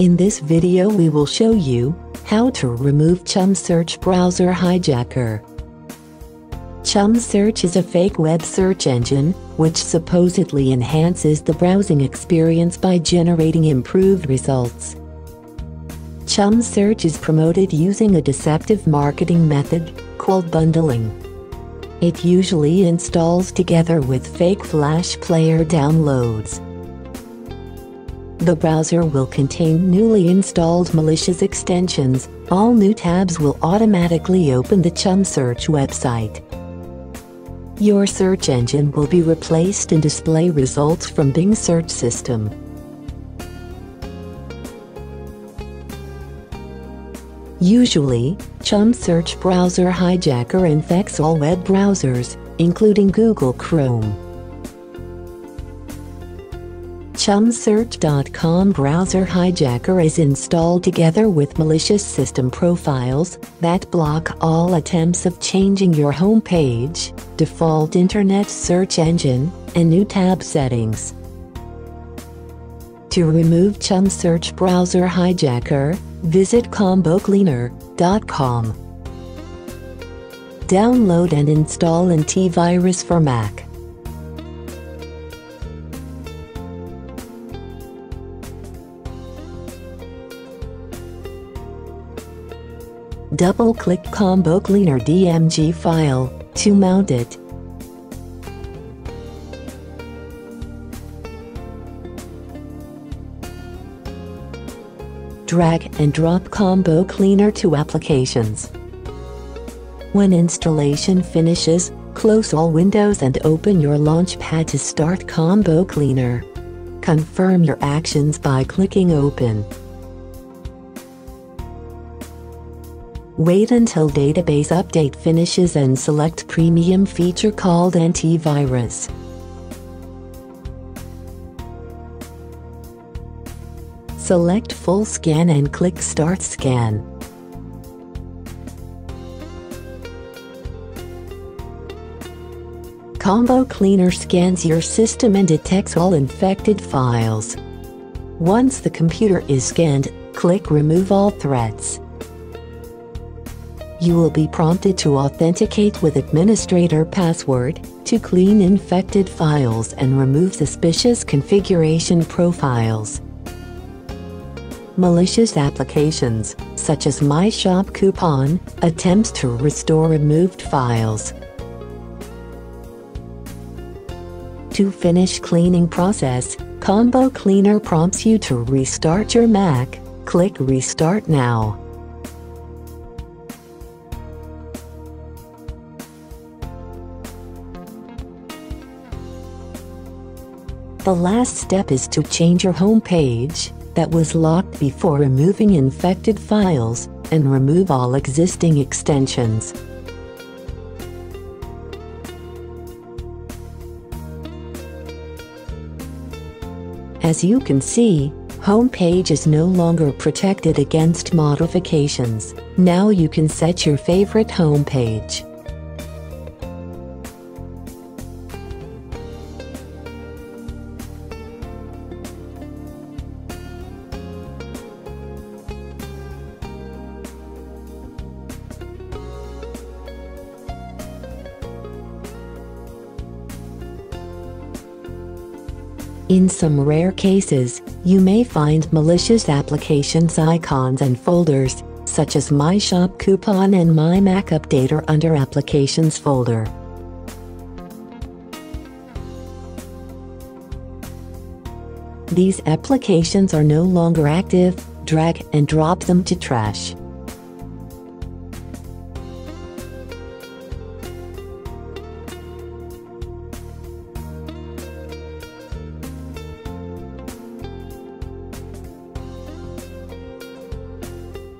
In this video we will show you how to remove Chum Search Browser Hijacker. Chum Search is a fake web search engine which supposedly enhances the browsing experience by generating improved results. Chum Search is promoted using a deceptive marketing method called bundling. It usually installs together with fake Flash player downloads. The browser will contain newly installed malicious extensions. All new tabs will automatically open the Chum Search website. Your search engine will be replaced and display results from Bing search system. Usually, Chum Search Browser Hijacker infects all web browsers, including Google Chrome. ChumSearch.com browser hijacker is installed together with malicious system profiles that block all attempts of changing your home page, default internet search engine, and new tab settings. To remove ChumSearch browser hijacker, visit combocleaner.com. Download and install antivirus for Mac. Double-click Combo Cleaner DMG file to mount it. Drag and drop Combo Cleaner to Applications. When installation finishes, close all windows and open your Launchpad to start Combo Cleaner. Confirm your actions by clicking Open. Wait until database update finishes and select premium feature called antivirus. Select full scan and click start scan. Combo Cleaner scans your system and detects all infected files. Once the computer is scanned, click Remove all threats you will be prompted to authenticate with administrator password to clean infected files and remove suspicious configuration profiles. Malicious applications, such as My Shop Coupon, attempts to restore removed files. To finish cleaning process, Combo Cleaner prompts you to restart your Mac, click Restart Now. The last step is to change your home page that was locked before removing infected files and remove all existing extensions. As you can see, home page is no longer protected against modifications. Now you can set your favorite home In some rare cases, you may find malicious applications icons and folders, such as My Shop Coupon and My Mac Updater under Applications folder. These applications are no longer active, drag and drop them to trash.